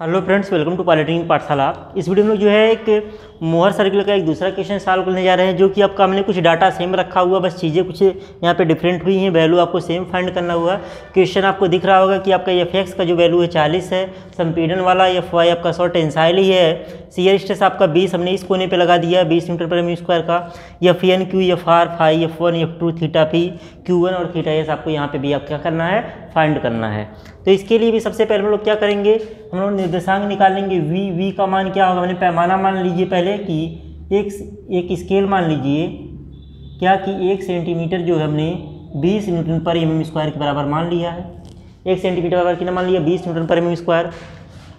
Hello friends welcome to polytechnic Pathshala इस video में जो है एक मोहर सर्कल का एक दूसरा क्वेश्चन सॉल्व करने जा रहे हैं, जो कि आपका हमने कुछ डाटा सेम रखा हुआ, बस चीज़ें कुछ यहाँ पे डिफरेंट हुई हैं वैल्यू आपको सेम फाइंड करना हुआ। क्वेश्चन आपको दिख रहा होगा कि आपका एफ़ एक्स का जो वैल्यू है चालीस है, संपीडन वाला एफ़ वाई आपका सौ टेंसाइल ही है। सीयर स्ट्रेस आपका बीस, हमने इस कोने पर लगा दिया, बीस मीटर पर एम स्क्वायर का। F N Q F R phi F one F two theta P Q one और थीटा एस आपको यहाँ पर भी आप क्या करना है फाइंड करना है। तो इसके लिए भी सबसे पहले हम लोग क्या करेंगे, हम लोग निर्देशांक निकालेंगे वी वी का मान क्या होगा मैंने पैमाना मान लीजिए पहले कि एक एक स्केल मान लीजिए, क्या कि एक सेंटीमीटर जो है हमने 20 न्यूटन पर एम एम स्क्वायर के बराबर मान लिया है। एक सेंटीमीटर बराबर कितना मान लिया 20 न्यूटन पर एम एम स्क्वायर।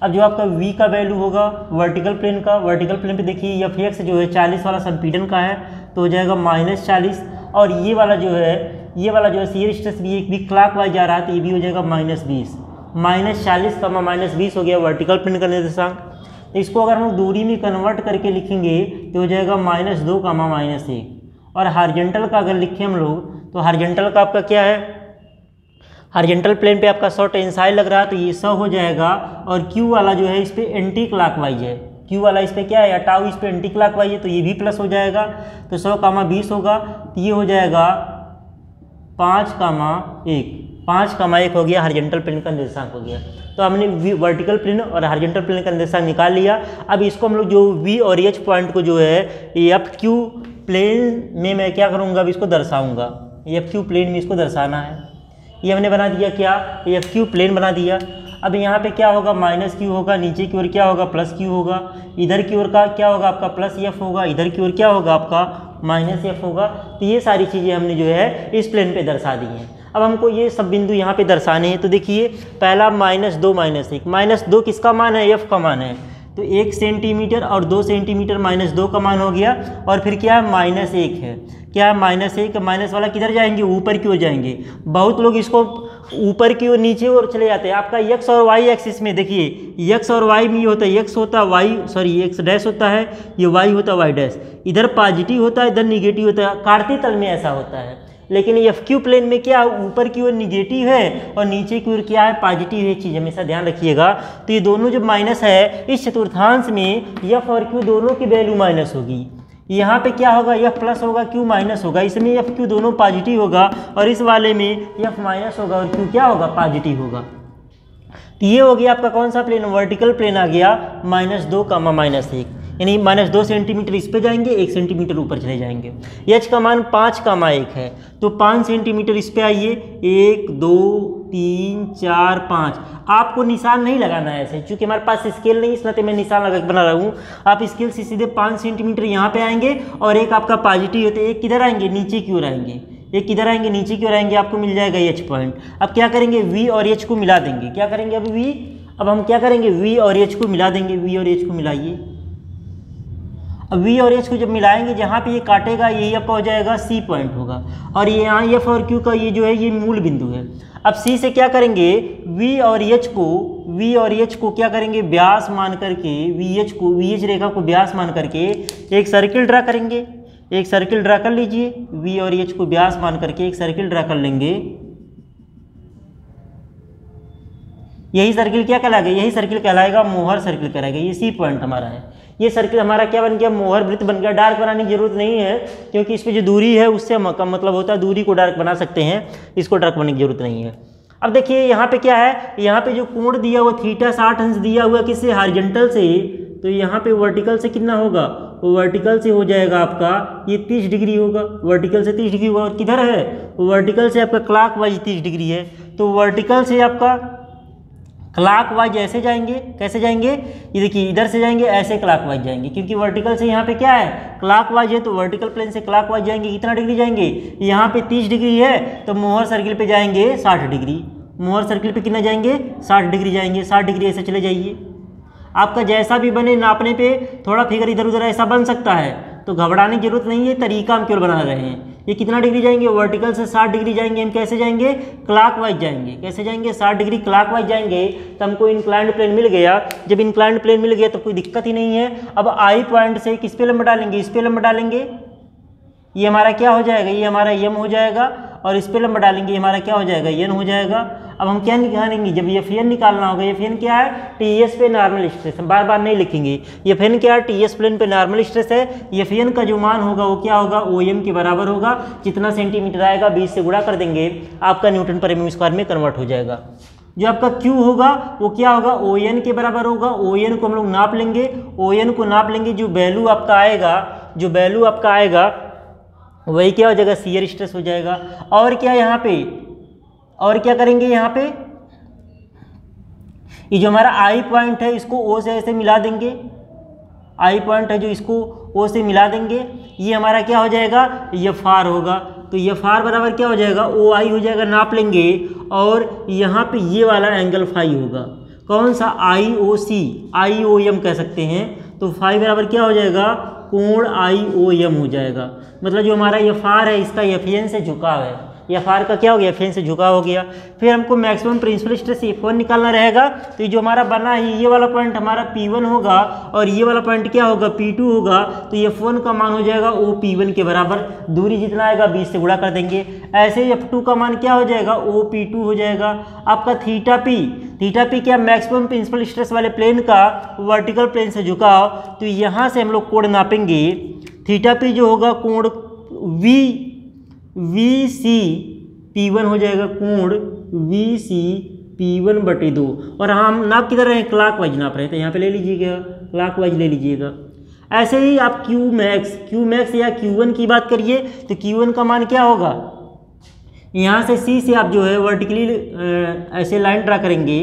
अब जो आपका v का वैल्यू होगा, वर्टिकल प्लेन का, वर्टिकल प्लेन पे देखिए एफ़ एक्स जो है 40 वाला संपीडन का है तो हो जाएगा माइनस चालीस। और ये वाला जो है ये वाला जो है सीयर स्ट्रेस भी एक भी क्लाक वाइज जा रहा है तो ये भी हो जाएगा माइनस बीस। माइनस चालीस का माइनस बीस हो गया वर्टिकल प्लेन का निर्देशांक तो इसको अगर हम दूरी में कन्वर्ट करके लिखेंगे तो हो जाएगा माइनस दो का माइनस एक। और हार्जेंटल का अगर लिखें हम लोग तो हार्जेंटल का आपका क्या है? हार्जेंटल प्लेन पे आपका सौ टेंसाइल लग रहा है तो ये सौ हो जाएगा। और क्यू वाला जो है, इस पर एंटी क्लाक वाइज है। क्यू वाला इस पर क्या है? टाउ इस पर एंटी क्लाक वाइज है तो ये भी प्लस हो जाएगा। तो सौ कामा बीस होगा तो ये हो जाएगा पाँच कामा एक। पाँच कामा एक हो गया हार्जेंटल प्लेन का निर्देशांक हो गया। तो हमने वर्टिकल प्लेन और हार्जेंटल प्लेन का निर्देशांक निकाल लिया। अब इसको हम लोग जो वी और एच पॉइंट को जो है एफ़ क्यू प्लेन में मैं क्या करूँगा? अब इसको दर्शाऊँगा। एफ़ क्यू प्लेन में इसको दर्शाना है। ये हमने बना दिया क्या? एफ़ क्यू प्लेन बना दिया। अब यहाँ पे क्या होगा? माइनस क्यू होगा, नीचे की ओर क्या होगा? प्लस क्यू होगा। इधर की ओर का क्या होगा? आपका प्लस एफ़ होगा। इधर की ओर क्या होगा? आपका माइनस एफ़ होगा तो ये सारी चीज़ें हमने जो है इस प्लेन पे दर्शा दी हैं। अब हमको ये सब बिंदु यहाँ पे दर्शाने हैं तो देखिए, पहला माइनस दो, माइनस एक। माइनस दो किसका मान है? एफ़ का मान है। तो एक सेंटीमीटर और दो सेंटीमीटर माइनस दो का मान हो गया, और फिर क्या है? माइनस एक है। क्या है? माइनस एक, माइनस वाला किधर जाएँगे? ऊपर की ओर जाएँगे। बहुत लोग इसको ऊपर की ओर नीचे और चले जाते हैं। आपका यक्स और वाई एक्सिस में देखिए यक्स और वाई में ये होता है यक्स होता है वाई सॉरी एक्स डैश होता है, ये वाई होता है वाई डैश इधर पॉजिटिव होता है, इधर निगेटिव होता है। कार्ती तल में ऐसा होता है। लेकिन एफ़ क्यू प्लेन में क्या, ऊपर की ओर निगेटिव है और नीचे की ओर क्या है पॉजिटिव है चीज़ हमेशा ध्यान रखिएगा। तो ये दोनों जो माइनस है, इस चतुर्थांश में यफ और क्यू दोनों की वैल्यू माइनस होगी। यहाँ पे क्या होगा? यफ प्लस होगा क्यू माइनस होगा। इसमें एफ़ क्यू दोनों पॉजिटिव होगा और इस वाले में एफ़ माइनस होगा और क्यू क्या होगा? पॉजिटिव होगा। तो ये हो गया आपका कौन सा प्लेन वर्टिकल प्लेन आ गया। माइनस दो कामा माइनस एक। यानी माइनस दो सेंटीमीटर इस पे जाएँगे, एक सेंटीमीटर ऊपर चले जाएँगे। एच का मान पाँच का मा एक है। तो पाँच सेंटीमीटर इस पे आइए। एक, दो, तीन, चार, पाँच। आपको निशान नहीं लगाना है ऐसे। क्योंकि हमारे पास स्केल नहीं इसलिए मैं निशान लगा बना रहा हूँ। आप स्केल से सीधे पाँच सेंटीमीटर यहाँ पे आएँगे और एक आपका पॉजिटिव होता है एक किधर आएँगे? नीचे की ओर आएँगे। एक किधर आएँगे? नीचे की ओर आएँगे। आपको मिल जाएगा एच पॉइंट अब क्या करेंगे? वी और एच को मिला देंगे। क्या करेंगे अब वी अब हम क्या करेंगे? वी और एच को मिला देंगे। वी और एच को मिलाइए। अब वी और एच को जब मिलाएँगे, जहाँ पे ये काटेगा, यही आपका हो जाएगा सी पॉइंट होगा। और ये यहाँ एफ़ और क्यू का ये जो है, ये मूल बिंदु है। अब सी से क्या करेंगे? वी और एच को वी और एच को क्या करेंगे? व्यास मान करके वी एच को वी एच रेखा को व्यास मान करके एक सर्किल ड्रा करेंगे। एक सर्किल ड्रा कर लीजिए। वी और एच को व्यास मान करके एक सर्किल ड्रा कर लेंगे। यही सर्किल क्या कहलाएगा? यही सर्किल कहलाएगा, मोहर सर्किल कहलाएगा। ये सी पॉइंट हमारा है। ये सर्किल हमारा क्या बन गया? मोहर वृत्त बन गया। डार्क बनाने की ज़रूरत नहीं है, क्योंकि इस पर जो दूरी है, उससे कम मतलब होता है दूरी को डार्क बना सकते हैं। इसको डार्क बनाने की ज़रूरत नहीं है। अब देखिए, यहाँ पे क्या है? यहाँ पे जो कोण दिया हुआ थीटा साठ अंश दिया हुआ किससे? हार्जेंटल से। तो यहाँ पे वर्टिकल से कितना होगा? वर्टिकल से हो जाएगा आपका, ये 30 डिग्री होगा। वर्टिकल से 30 डिग्री होगा। और किधर है? वर्टिकल से आपका क्लाक वाइज तीस डिग्री है। तो वर्टिकल से आपका क्लाक वाइज ऐसे जाएँगे, कैसे जाएँगे? ये देखिए, इधर से जाएँगे, ऐसे क्लाक वाइज जाएँगे, क्योंकि वर्टिकल से यहाँ पे क्या है? क्लाक वाइज है तो वर्टिकल प्लेन से क्लाक वाइज जाएँगे कितना डिग्री जाएँगे। यहाँ पे 30 डिग्री है तो मोहर सर्किल पे जाएँगे 60 डिग्री मोहर सर्किल पे कितना जाएँगे? 60 डिग्री जाएँगे। 60 डिग्री ऐसे चले जाइए। आपका जैसा भी बने नापने पे थोड़ा फिगर इधर उधर ऐसा बन सकता है। तो घबराने की ज़रूरत नहीं है, तरीका हम केवल बना रहे हैं। ये कितना डिग्री जाएँगे? वर्टिकल से 60 डिग्री जाएँगे, हम कैसे जाएँगे? क्लॉकवाइज जाएँगे। कैसे जाएँगे? 60 डिग्री क्लॉकवाइज जाएँगे तो हमको इंक्लाइंड प्लेन मिल गया। जब इंक्लाइंड प्लेन मिल गया तो कोई दिक्कत ही नहीं है। अब आई पॉइंट से किस पे लंबा डालेंगे? इस पे लंबा डालेंगे। ये हमारा क्या हो जाएगा? ये हमारा यम हो जाएगा। और इस पर लंबा डालेंगे हमारा क्या हो जाएगा? एन हो जाएगा। अब हम क्या निकालेंगे? जब ये एन निकालना होगा, ये फेन क्या है? टी एस पे नॉर्मल स्ट्रेस बार बार नहीं लिखेंगे। ये फेन क्या है? टी एस प्लेन पे नॉर्मल स्ट्रेस है। ये एन का जो मान होगा, वो क्या होगा? ओ एम के बराबर होगा। जितना सेंटीमीटर आएगा, बीस से गुड़ा कर देंगे। आपका न्यूटन पर एम स्क्वायर में कन्वर्ट हो जाएगा। जो आपका Q होगा, वो क्या होगा? ओ एन के बराबर होगा। ओ एन को हम लोग नाप लेंगे। ओ एन को नाप लेंगे। जो वैल्यू आपका आएगा, जो वैल्यू आपका आएगा वही क्या हो जाएगा? सीयर स्ट्रेस हो जाएगा। और क्या यहाँ पे? और क्या करेंगे यहाँ पे? ये जो हमारा आई पॉइंट है, इसको ओ से ऐसे मिला देंगे। आई पॉइंट है जो इसको ओ से मिला देंगे। ये हमारा क्या हो जाएगा? ये फार होगा। तो ये फार बराबर क्या हो जाएगा? ओ आई हो जाएगा, नाप लेंगे। और यहाँ पे ये वाला एंगल फाई होगा। कौन सा? आई ओ सी आई ओ एम कह सकते हैं। तो फाई बराबर क्या हो जाएगा? कोण आई ओ एम हो जाएगा। मतलब जो हमारा ये फार है, इसका एफियन से झुकाव है। एफ़ आर का क्या हो गया? एफ़ से झुका हो गया। फिर हमको maximum principal stress F one निकालना रहेगा। तो जो हमारा बना है, ये वाला पॉइंट हमारा पी वन होगा और ये वाला पॉइंट क्या होगा? पी टू होगा। तो एफ़ वन का मान हो जाएगा ओ पी वन के बराबर। दूरी जितना आएगा, बीस से गुड़ा कर देंगे। ऐसे ही एफ़ टू का मान क्या हो जाएगा? ओ पी टू हो जाएगा। आपका थीटा पी थीटा पी क्या मैक्सिमम प्रिंसिपल स्ट्रेस वाले प्लेन का वर्टिकल प्लेन से झुकाव? तो यहाँ से हम लोग कोड नापेंगे। थीटा पी जो होगा कोण V V C P one हो जाएगा कोण वी सी पी वन बटे दो। और हम नाप किधर रहे? हैं क्लाक वाइज नाप रहे। थे यहाँ पे ले लीजिएगा क्लाक वाइज ले लीजिएगा। ऐसे ही आप क्यू मैक्स क्यू मैक्स या क्यू वन की बात करिए तो क्यू वन का मान क्या होगा? यहाँ से सी से आप जो है वर्टिकली ऐसे लाइन ड्रा करेंगे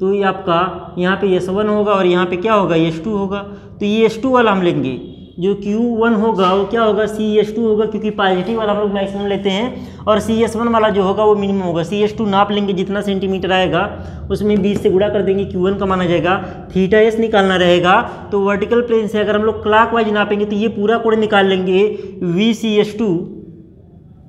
तो ये आपका, यहाँ पे एस वन होगा और यहाँ पे क्या होगा? एस टू होगा। तो ये एस टू वाला हम लेंगे। जो Q1 होगा, वो क्या होगा? सी एस टू होगा, क्योंकि पॉजिटिव वाला हम लोग मैक्सिमम लेते हैं। और सी एस वन वाला जो होगा, वो मिनिमम होगा। सी एस टू नाप लेंगे, जितना सेंटीमीटर आएगा, उसमें 20 से गुड़ा कर देंगे Q1 का माना जाएगा। थीटा एस निकालना रहेगा। तो वर्टिकल प्लेन से अगर हम लोग क्लाक वाइज नापेंगे तो ये पूरा कोण निकाल लेंगे वी सी एस टू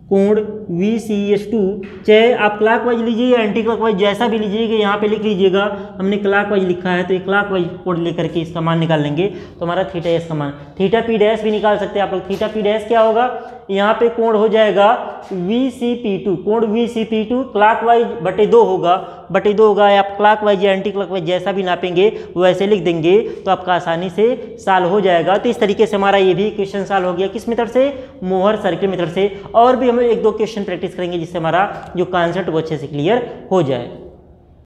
कोण वी सी एस टू चाहे आप क्लाक वाइज लीजिए या एंटी क्लाक वाइज जैसा भी लीजिएगा, यहाँ पे लिख लीजिएगा, हमने क्लाक वाइज लिखा है तो ये क्लाक वाइज कोड लेकर के इसका मान निकाल लेंगे तो हमारा थीटा एस का मान थीटा पी डैश भी निकाल सकते हैं आप लोग थीटा पी डैश क्या होगा, यहाँ पे कोण हो जाएगा वी सी पी टू कोण V C P two clockwise बटे दो होगा, बटे दो होगा, आप क्लाक वाइज या एंटी क्लाक वाइज जैसा भी नापेंगे, वैसे लिख देंगे तो आपका आसानी से साल हो जाएगा। तो इस तरीके से हमारा ये भी क्वेश्चन साल हो गया, किस मेथड से? मोहर सर्किल मेथड से, और भी हम एक दो क्वेश्चन प्रैक्टिस करेंगे जिससे हमारा जो कॉन्सेप्ट वो अच्छे से क्लियर हो जाए।